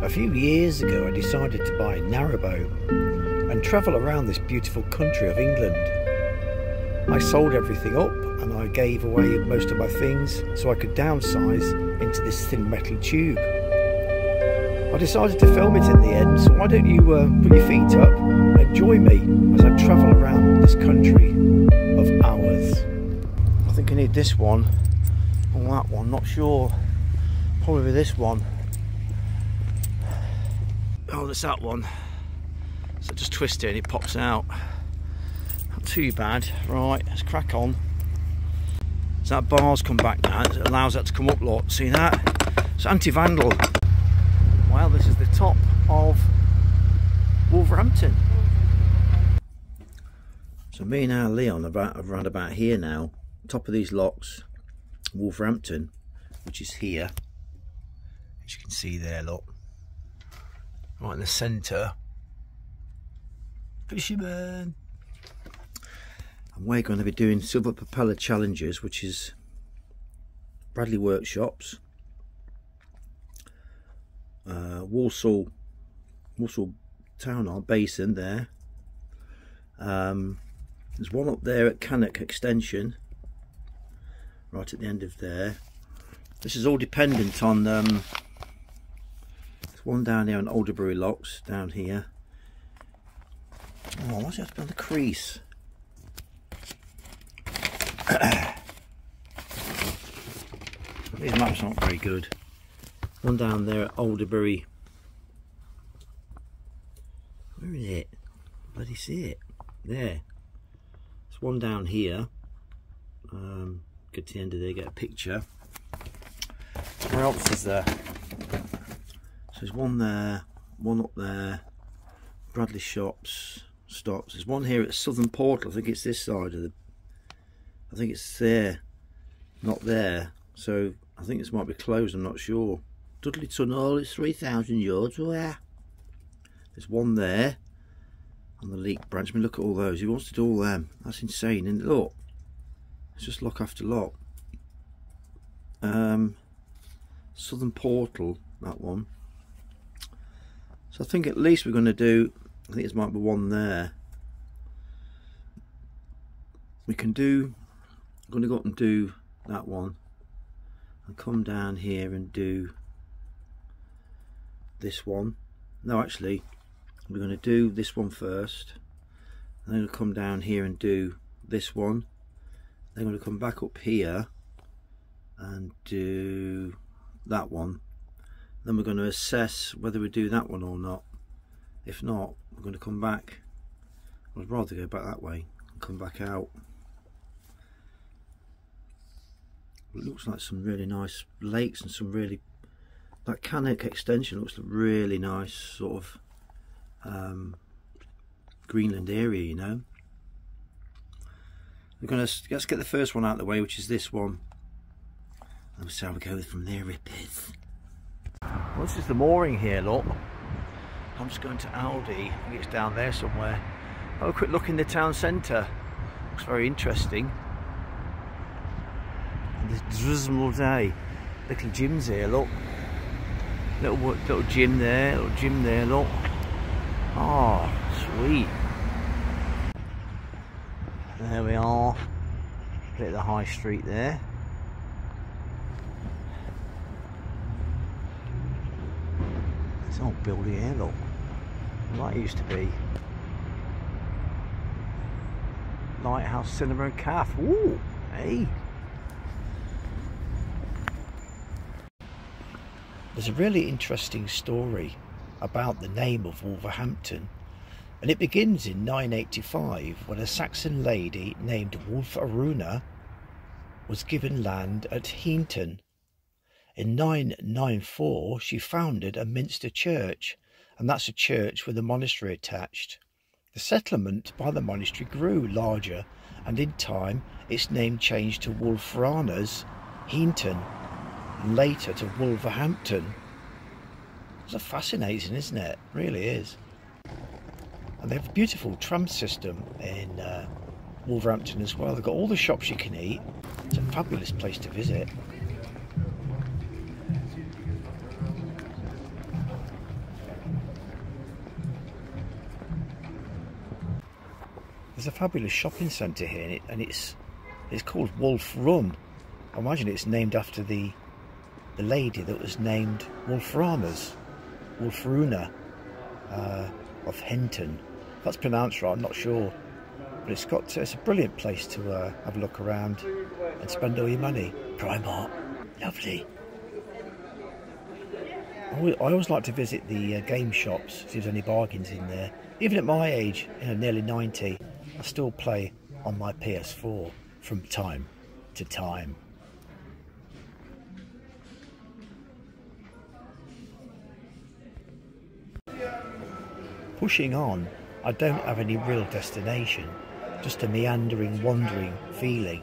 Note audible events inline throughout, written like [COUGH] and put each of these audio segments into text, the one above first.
A few years ago, I decided to buy a and travel around this beautiful country of England. I sold everything up and I gave away most of my things so I could downsize into this thin metal tube. I decided to film it in the end, so why don't you uh, put your feet up and join me as I travel around this country of ours. I think I need this one or that one, not sure. Probably this one. Oh, that's that one. So just twist it and it pops out. Not too bad. Right, let's crack on. So that bar's come back now. It allows that to come up, lot. See that? It's anti-vandal. Well, this is the top of Wolverhampton. So me and our Leon about, around about here now. Top of these locks, Wolverhampton, which is here. As you can see there, look right in the centre. Fisherman! And we're going to be doing Silver Propeller Challenges, which is Bradley Workshops, uh, Walsall, Walsall Town Basin there. Um, there's one up there at Cannock Extension, right at the end of there. This is all dependent on um, one down there on Alderbury locks, down here. Oh, what's it on the crease? [COUGHS] These maps aren't very good. One down there at Alderbury. Where is it? Bloody see it. There. There's one down here. Um, get to the end of there, get a picture. Where else is there? So there's one there, one up there, Bradley Shops stops. There's one here at Southern Portal. I think it's this side of the. I think it's there, not there. So I think this might be closed. I'm not sure. Dudley Tunnel. is three thousand yards away. There's one there on the leak branch. I mean, look at all those. He wants to do all them. That's insane. And look, it's just lock after lock. Um, Southern Portal. That one. So I think at least we're going to do, I think there might be one there. We can do, I'm going to go up and do that one and come down here and do this one. No, actually, we're going to do this one first. And then we'll come down here and do this one. Then we're going to come back up here and do that one then we're going to assess whether we do that one or not. If not we're going to come back. I'd rather go back that way and come back out. It looks like some really nice lakes and some really that Cannock extension looks a really nice sort of um, Greenland area you know? We're to let's get the first one out of the way which is this one. And we'll see how we go from there rippers well, this is the mooring here, look. I'm just going to Aldi. I think it's down there somewhere. Have a quick look in the town centre. Looks very interesting. And this dismal day. Little gyms here, look. Little little gym there, little gym there, look. Oh, sweet. There we are. Bit of the high street there. Old building here, look. It used to be. Lighthouse Cinema and Cafe. Ooh, hey. There's a really interesting story about the name of Wolverhampton and it begins in 985 when a Saxon lady named Wulfaruna was given land at Heinton in 994, she founded a Minster church, and that's a church with a monastery attached. The settlement by the monastery grew larger, and in time its name changed to Wolfranas, Heinton, and later to Wolverhampton. It's fascinating, isn't it? it? Really is. And they have a beautiful tram system in uh, Wolverhampton as well. They've got all the shops you can eat. It's a fabulous place to visit. There's a fabulous shopping centre here, and, it, and it's it's called Wulfrun. I imagine it's named after the the lady that was named Wolframas, Wolfruna uh, of Henton. If that's pronounced right, I'm not sure. But it's got it's a brilliant place to uh, have a look around and spend all your money. Primark, lovely. I always like to visit the uh, game shops, see if there's any bargains in there. Even at my age, you know, nearly 90, I still play on my PS4 from time to time. Pushing on, I don't have any real destination, just a meandering, wandering feeling.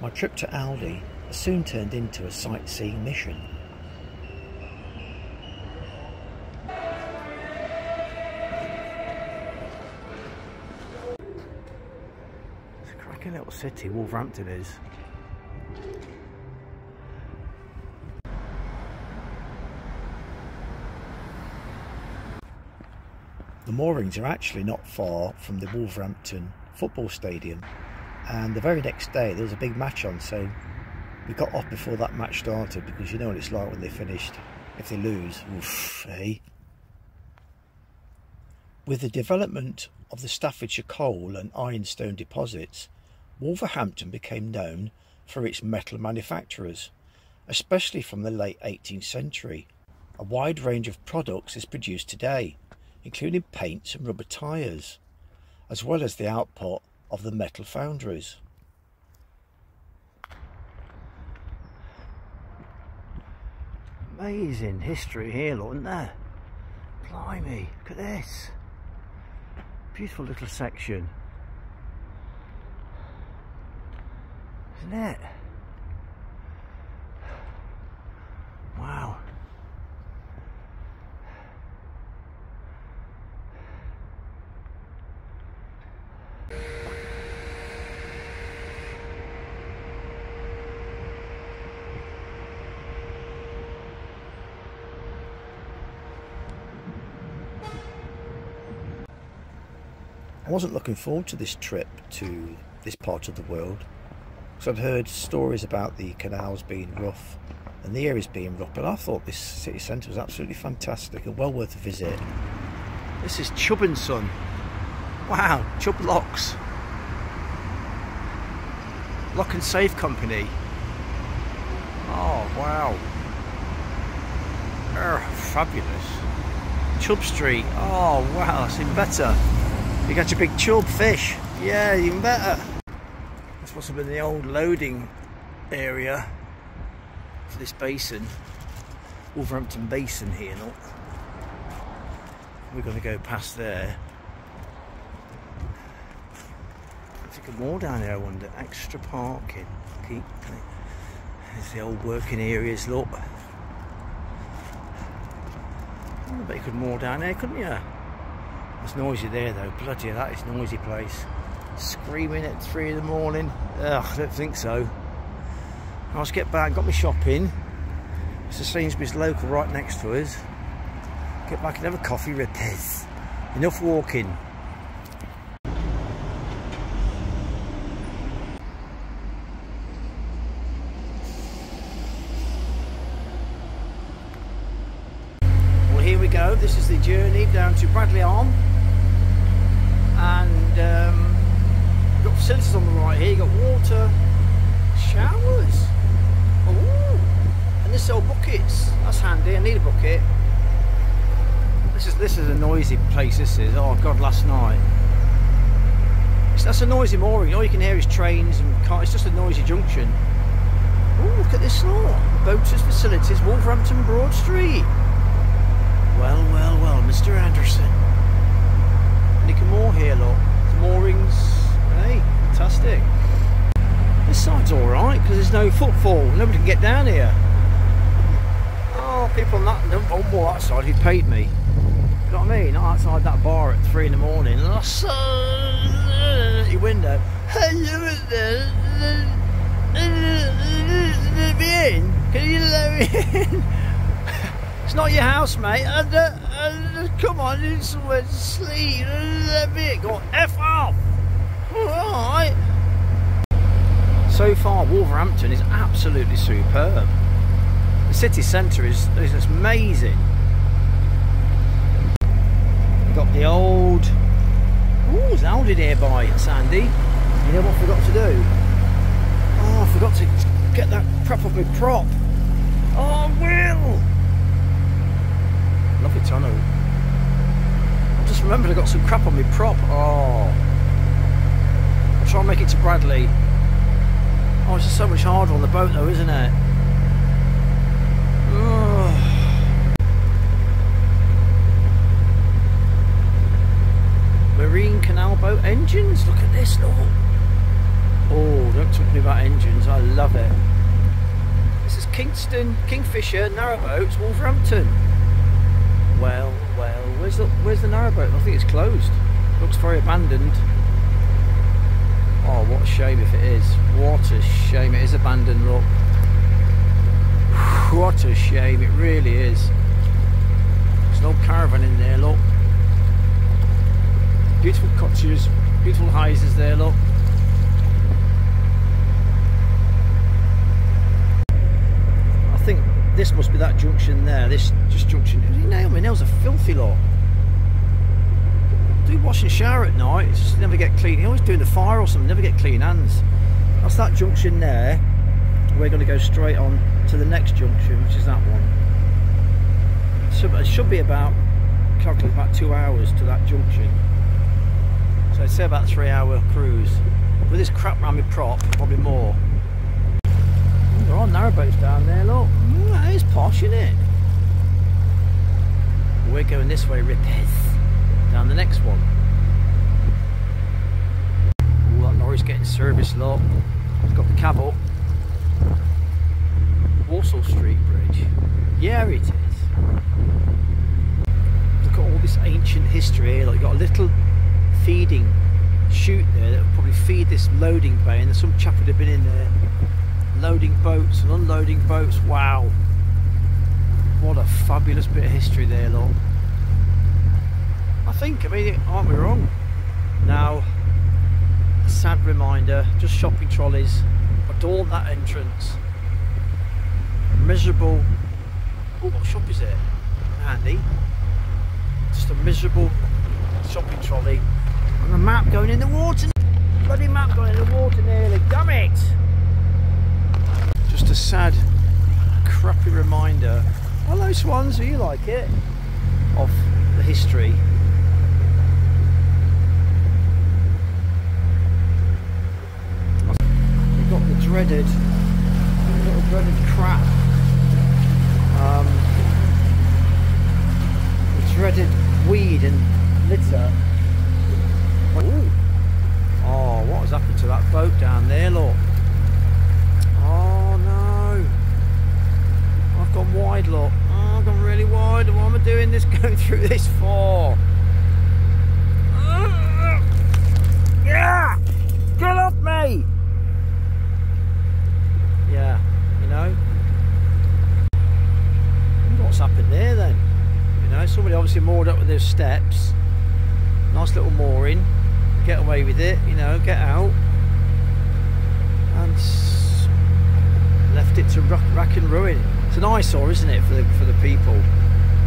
My trip to Aldi soon turned into a sightseeing mission. City, Wolverhampton is. The moorings are actually not far from the Wolverhampton football stadium and the very next day there was a big match on so we got off before that match started because you know what it's like when they finished if they lose oof, eh? with the development of the Staffordshire coal and ironstone deposits Wolverhampton became known for its metal manufacturers especially from the late 18th century a wide range of products is produced today including paints and rubber tyres as well as the output of the metal foundries. Amazing history here, look, isn't there? Blimey, look at this. Beautiful little section. Isn't it? Wow. I wasn't looking forward to this trip to this part of the world because I'd heard stories about the canals being rough and the areas being rough but I thought this city centre was absolutely fantastic and well worth a visit. This is Chubb and Son. Wow, Chubb Locks. Lock and Safe Company. Oh wow. Oh, fabulous. Chubb Street. Oh wow, that's even better. You got your big chub fish. Yeah, even better. Must have been the old loading area for this basin. Wolverhampton Basin here, not. We're going to go past there. There's more down there, I wonder. Extra parking. Keep. There's the old working areas, look. Oh, I bet you could more down there, couldn't you? It's noisy there though, bloody that is noisy place. Screaming at three in the morning. Ugh, I don't think so. I was get back, got my shopping. It's the Sainsbury's local right next to us. Get back and have a coffee, repairs. Enough walking. Well, here we go. This is the journey down to Bradley Arm and um, you've got facilities on the right here. You've got water, showers. Ooh. And they sell buckets. That's handy. I need a bucket. This is this is a noisy place. This is. Oh God, last night. It's, that's a noisy mooring. All you can hear is trains and cars. It's just a noisy junction. Oh, look at this lot. Boaters facilities, Wolverhampton Broad Street. Well, well, well, Mr. Anderson. Nicky Moore here, look. The moorings, hey, fantastic. This side's alright because there's no footfall. Nobody can get down here. Oh, people on that, on more that side who paid me. You know what I mean? Outside that bar at three in the morning. And I saw your window. Hello there. Let me in. Can you let me in? It's not your house, mate. Uh, uh, come on, it's somewhere to sleep. Let me go. F off. Alright. So far, Wolverhampton is absolutely superb. The city centre is, is amazing. You've got the old... Oh, there's an Aldi nearby, Sandy. You know what I forgot to do? Oh, I forgot to get that prop off my prop. Oh, Will! Lovely tunnel. I just remembered I got some crap on my prop. Oh. Try and make it to Bradley. Oh, it's just so much harder on the boat though, isn't it? Marine canal boat engines. Look at this, look. Oh, don't talk to me about engines. I love it. This is Kingston, Kingfisher, narrowboats, Wolverhampton. Well, well, where's the where's the narrowboat? I think it's closed. Looks very abandoned. Oh, what a shame if it is. What a shame it is abandoned, look. What a shame, it really is. There's no caravan in there, look. Beautiful cottages, beautiful houses there, look. I think this must be that junction there, this just junction. Nail me, nails are filthy lot. Do wash and shower at night, it's clean. You always doing the fire or something, never get clean hands. That's that junction there. We're going to go straight on to the next junction, which is that one. So it should be about, calculate about two hours to that junction. So I'd say about three hour cruise. With this crap around my prop, probably more. There are narrowboats down there, look. Mm, that is posh, isn't it? We're going this way, Rippers. Down the next one. That getting service. It's got the cab up. Walsall Street Bridge. Yeah, it is. Look at all this ancient history here. Like, got a little feeding chute there that will probably feed this loading bay, and some chap would have been in there loading boats and unloading boats. Wow. What a fabulous bit of history there, look. I think, I mean, aren't we wrong? Now, sad reminder, just shopping trolleys adorn that entrance miserable. Oh, what shop is it? Handy. Just a miserable shopping trolley and a map going in the water. Bloody map going in the water nearly. Damn it! Just a sad, crappy reminder. Hello, swans. Do you like it? Of the history. Got the dreaded crap um, the dreaded weed and litter. Ooh. Oh, what has happened to that boat down there, look? Oh no. I've gone wide, look. Oh, I've gone really wide. What am I doing this, going through this for? Yeah! Get off me! Yeah, you know? what's happened there then. You know, somebody obviously moored up with those steps. Nice little mooring. Get away with it, you know, get out. And left it to rack, rack and ruin. It's an eyesore, isn't it, for the for the people.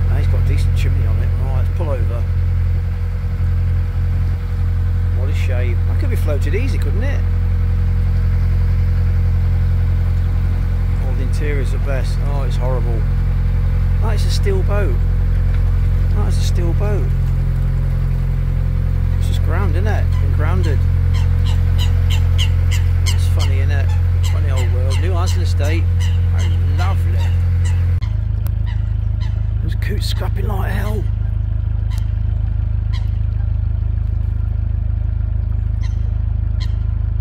Now he's got a decent chimney on it. Right, let's pull over. What a shame. That could be floated easy, couldn't it? All the interiors are best. Oh, it's horrible. That is a steel boat. That is a steel boat. It's just ground, isn't it? It's been grounded. It's funny, isn't it? Funny old world. New Haslett Estate. How lovely. There's coots scrapping like hell.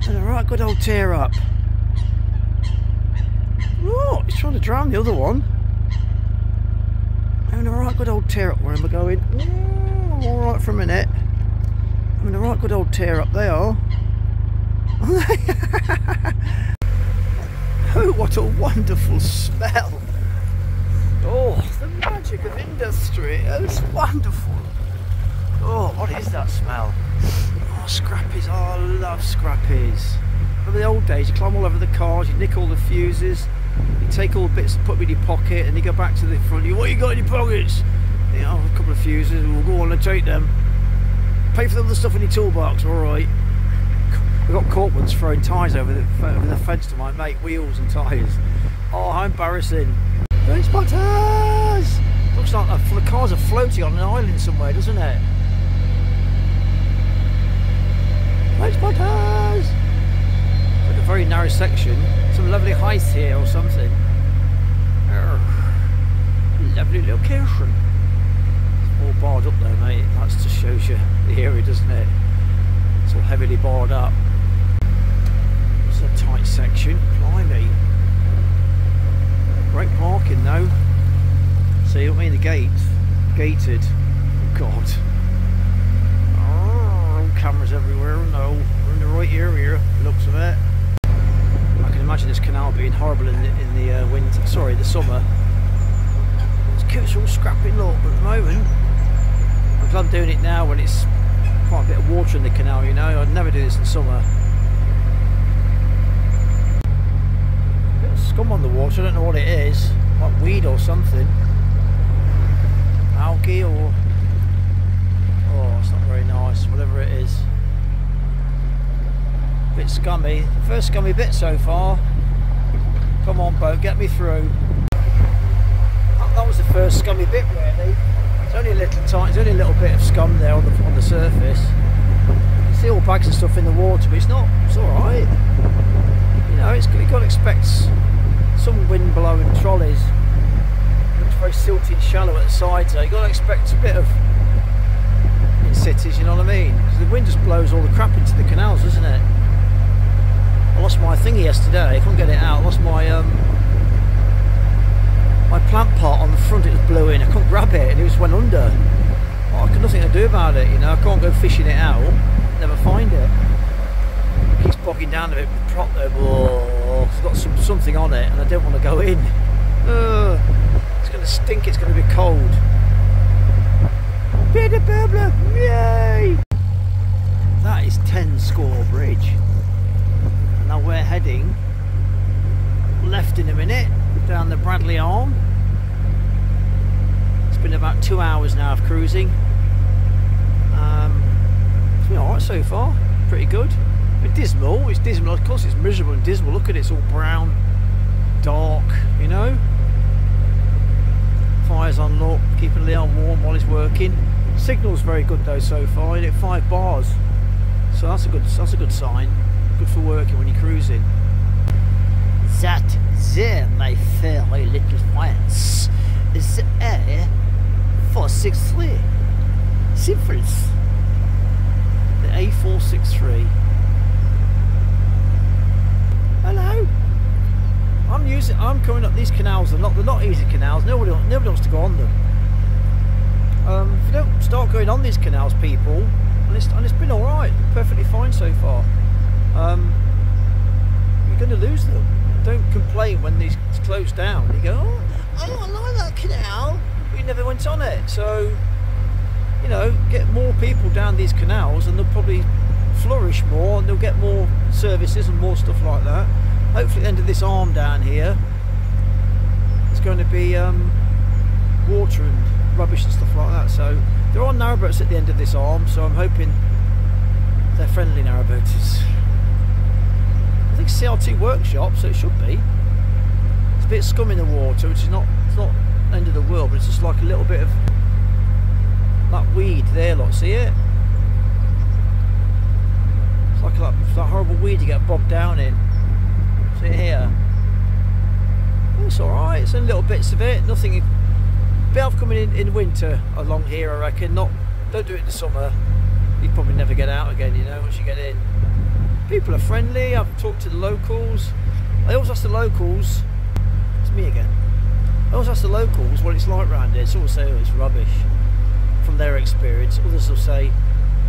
And a right good old tear up. Drown the other one having a right good old tear up where am I going? Mm, Alright for a minute. Having a right good old tear up they are. [LAUGHS] oh what a wonderful smell. Oh the magic. of industry. Oh, It's wonderful. Oh, what is that smell? Oh, scrappies. Oh, I love scrappies. Remember the old days? You climb all over the cars, you nick all the fuses, take all the bits and put them in your pocket, and you go back to the front. You, what you got in your pockets? You know, oh, a couple of fuses. We'll go on and take them. Pay for the other stuff in your toolbox. All right. We got caught once throwing tyres over the, over the fence to my mate, wheels and tyres. Oh, how embarrassing. Race spotters! Looks like the cars are floating on an island somewhere, doesn't it? Race spotters! Like a very narrow section. Some lovely heights here or something. Lovely location. It's all barred up there, mate. That just shows you the area, doesn't it? It's all heavily barred up. It's a tight section. Blimey. Great parking though. See what I mean? The gate. Gated. Oh God. Oh, cameras everywhere. No, we're in the right area. Looks of it. I can imagine this canal being horrible in the, in the uh, winter. Sorry, the summer. It's all scrapping look, but at the moment, I'm glad I'm doing it now when it's quite a bit of water in the canal. You know, I'd never do this in summer. A Bit of scum on the water, I don't know what it is, like weed or something. Algae or... Oh, it's not very nice, whatever it is. Bit scummy. First scummy bit so far. Come on boat, get me through. That was the first scummy bit really. It's only a little tight, it's only a little bit of scum there on the, on the surface. You can see all bags and stuff in the water, but it's not, it's alright. You know, it's, you've got to expect some wind blowing trolleys. It looks very silty and shallow at the sides there. You've got to expect a bit of in cities, you know what I mean? Because the wind just blows all the crap into the canals, doesn't it? I lost my thingy yesterday, I couldn't get it out. I lost my um, my plant pot on the front, it was blew in. I couldn't grab it and it just went under. Well, I could nothing to do about it, you know. I can't go fishing it out, never find it. it keeps bogging down a bit with prop there. Whoa it's got some something on it and I don't want to go in. Uh, it's going to stink, it's going to be cold. Peter Pablo, yay! That is Tenscore Bridge. Now we're heading left in a minute down the Bradley Arm. It's been about two hours now of cruising. Um, it's been alright so far, pretty good bit dismal. It's dismal. Of course, it's miserable and dismal. Look at it. It's all brown, dark. You know. Fires on look, keeping Leon warm while he's working. Signal's very good though so far. You get five bars, so that's a good. That's a good sign. Good for working when you're cruising. That there, my fair little friends, is a 463. Simples. The A463. Hello. I'm using. I'm coming up these canals. They're not. They're not easy canals. Nobody. Nobody wants to go on them. Um, if you don't start going on these canals, people, and it's, and it's been all right, perfectly fine so far. Um, you're going to lose them. Don't complain when these close down. You go, oh, I like that canal. We never went on it. So, you know, get more people down these canals, and they'll probably flourish more and they'll get more services and more stuff like that. Hopefully at the end of this arm down here there's going to be um, water and rubbish and stuff like that. So there are narrowboats at the end of this arm so I'm hoping they're friendly narrowboaters. I think CRT workshop so it should be. It's a bit scum in the water which is not, it's not end of the world but it's just like a little bit of that weed there look, see it? It's like that, that horrible weed you get bogged down in. See here? It's alright, it's in little bits of it, nothing. Be able coming in in winter along here, I reckon. Not, don't do it in the summer. You probably never get out again, you know, once you get in. People are friendly. I've talked to the locals. I always ask the locals. It's me again. I always ask the locals what it's like around here. Some will say oh, it's rubbish from their experience. Others will say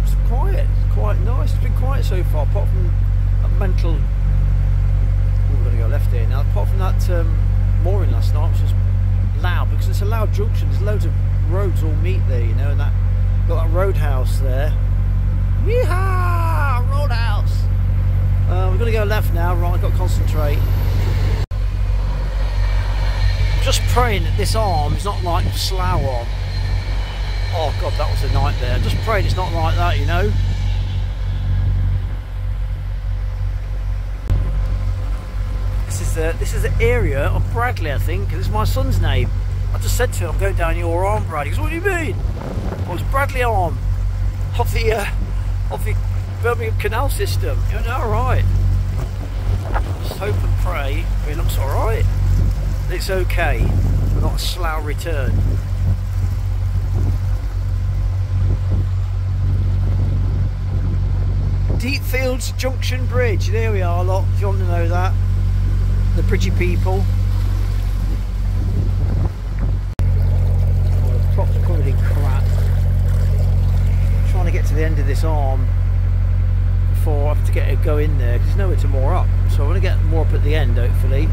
it's quiet, it's quite nice. It's been quiet so far, apart from a mental. Oh, we're going to go left here now. Apart from that um, mooring last night, which was loud because it's a loud Junction. There's loads of roads all meet there, you know, and that got that roadhouse there. Yeehaw! Roadhouse! Uh, we're going to go left now, right, I've got to concentrate. I'm just praying that this arm is not like Slough arm. Oh god, that was a nightmare. Just praying it's not like that, you know. This is the this is the area of Bradley, I think. because it's my son's name. I just said to him, I'm going down your arm, Brad. He goes, What do you mean? Well, it's Bradley arm of the uh, of the Birmingham Canal System. You're all right. Just hope and pray it looks all right. It's okay. We're not a slough return. Deepfields Junction Bridge. There we are, lot. If you want to know that, the pretty people. Well, the covered in crap. trying to get to the end of this arm before I have to get it go in there because there's nowhere to moor up. So I want to get more up at the end. Hopefully,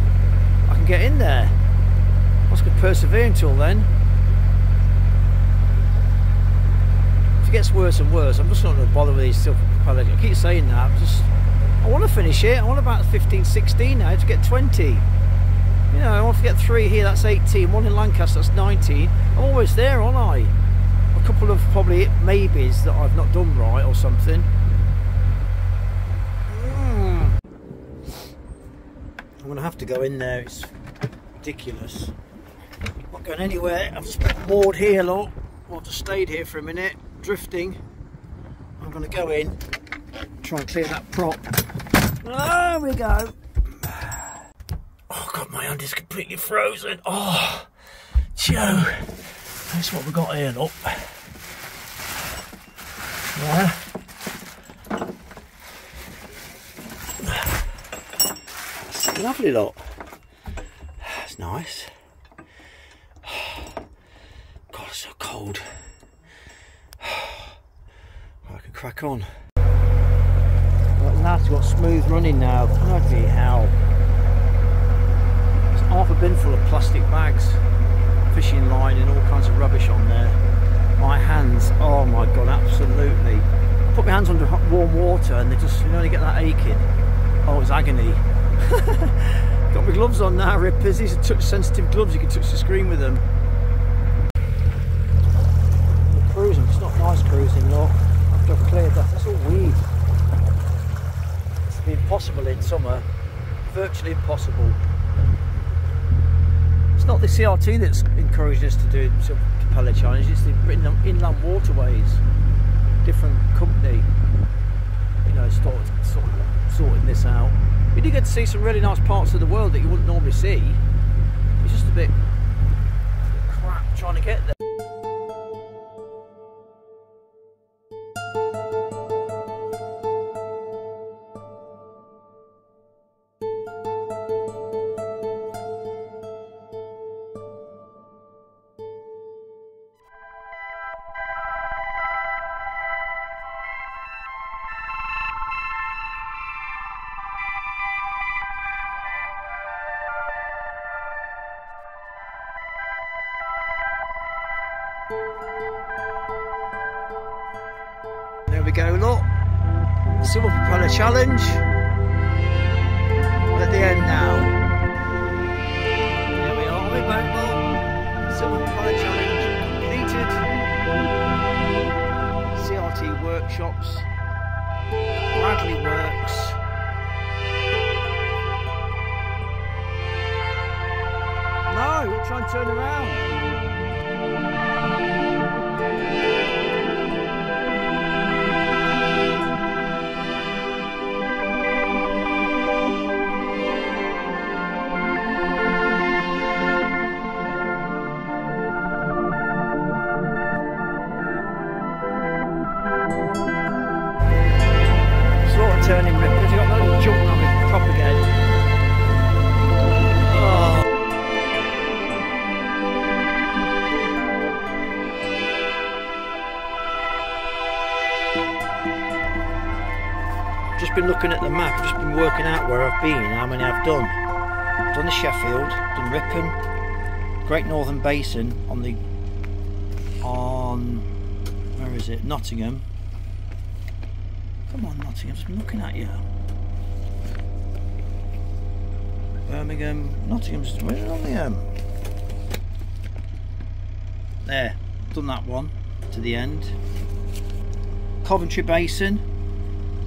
I can get in there. I going to persevere until then. If it gets worse and worse, I'm just not going to bother with these silver propellers. I keep saying that. I'm just, I want to finish it. I want about 15, 16 now to get 20. You know, I want to get three here. That's 18. One in Lancaster. That's 19. I'm almost there, aren't I? A couple of probably maybes that I've not done right or something. Mm. I'm going to have to go in there. It's ridiculous. I'm Not going anywhere. I've just been moored here. Well, I've just stayed here for a minute, drifting. I'm going to go in, try and clear that prop. There we go. Oh god, my hand is completely frozen. Oh, Joe. That's what we got here, look. Yeah. Lovely, lot. That's nice. God, it's so cold. I can crack on. That's got smooth running now. Bloody hell. There's half a bin full of plastic bags, fishing line, and all kinds of rubbish on there. My hands, oh my god, absolutely. I put my hands under hot, warm water and they just, you know, they get that aching. Oh, it's agony. [LAUGHS] Got my gloves on now, rippers. These are touch sensitive gloves, you can touch the screen with them. I'm cruising, it's not nice cruising, look. After I've cleared that, that's all weed. It's be impossible in summer, virtually impossible. It's not the CRT that's encouraged us to do some propeller challenge, it's the inland waterways. Different company, you know, sort, sort, sorting this out. We do get to see some really nice parts of the world that you wouldn't normally see. It's just a bit crap trying to get there. Challenge. We're at the end now. There we are, back, look. Silver Propeller Challenge completed. CRT workshops. Bradley Works. No, we'll try and turn around. Looking at the map, I've just been working out where I've been, how many I've done. Done the Sheffield, done Ripon, Great Northern Basin on the on where is it? Nottingham. Come on, Nottingham, I've been looking at you. Birmingham, Nottingham's where's Nottingham? Um? There, done that one to the end. Coventry Basin.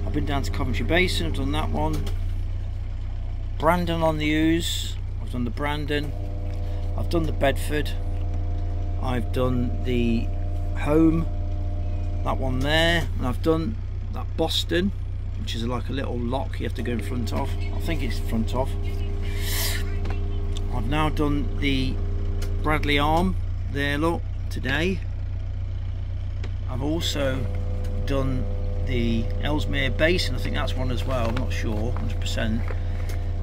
I've been down to Coventry Basin, I've done that one. Brandon on the Ouse. I've done the Brandon. I've done the Bedford. I've done the Home. That one there. And I've done that Boston, which is like a little lock you have to go in front of. I think it's front of. I've now done the Bradley Arm there, look, today. I've also done the Ellesmere Basin, I think that's one as well, I'm not sure, 100%.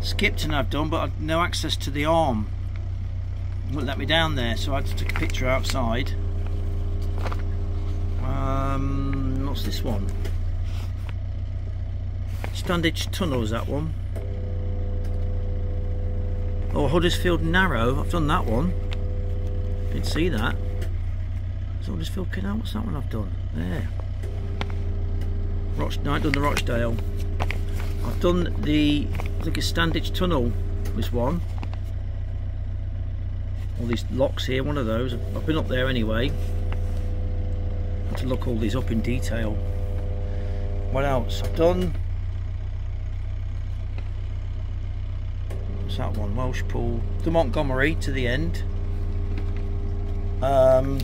Skipton I've done, but I've no access to the arm. wouldn't let me down there, so I had to take a picture outside. Um, what's this one? Standedge Tunnel is that one. Oh, Huddersfield Narrow, I've done that one. Didn't see that. Huddersfield Canal? What's that one I've done? There. Roch I've done the Rochdale. I've done the, I think it's Standedge Tunnel was one. All these locks here, one of those. I've been up there anyway. Had to look all these up in detail. What else? I've done What's that one? Welshpool. The Montgomery to the end. Um,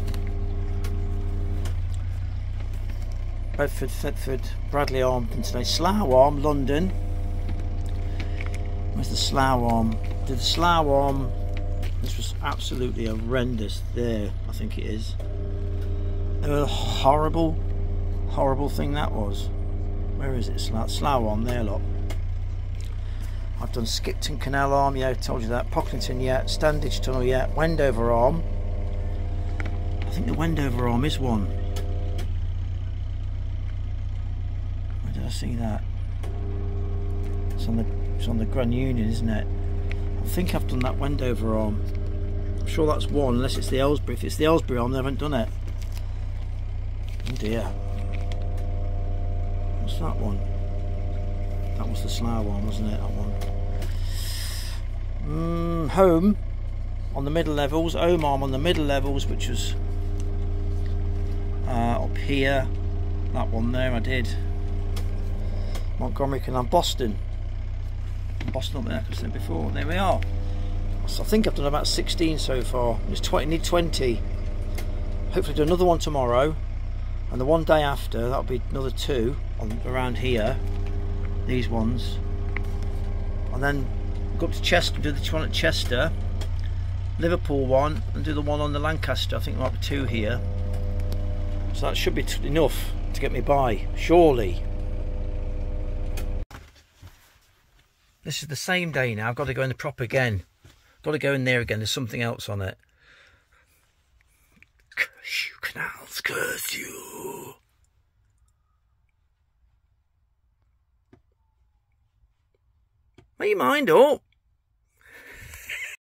Bedford, Thetford, Bradley Arm today. Slough Arm, London. Where's the Slough Arm? Did the Slough Arm. This was absolutely horrendous there, I think it is. A horrible, horrible thing that was. Where is it? Slough, Slough Arm, there, look. I've done Skipton Canal Arm, yeah, I told you that. Pocklington, yeah. Standedge Tunnel, yeah. Wendover Arm. I think the Wendover Arm is one. I see that? It's on the it's on the Grand Union, isn't it? I think I've done that Wendover arm. I'm sure that's one, unless it's the Aylesbury. If it's the Aylesbury arm, they haven't done it. Oh dear. What's that one? That was the Slough one, wasn't it? That one. Mm, home on the middle levels. Home arm on the middle levels, which was uh, up here. That one there, I did. Montgomery Canal, Boston. Boston up there, I said before. There we are. So I think I've done about 16 so far. It's 20, need 20. Hopefully do another one tomorrow. And the one day after, that'll be another two on around here. These ones. And then go up to Chester, do the one at Chester. Liverpool one, and do the one on the Lancaster. I think there might be two here. So that should be enough to get me by, surely. This is the same day now. I've got to go in the prop again. Got to go in there again. There's something else on it. Curse you, canals. Curse you. Make your mind up.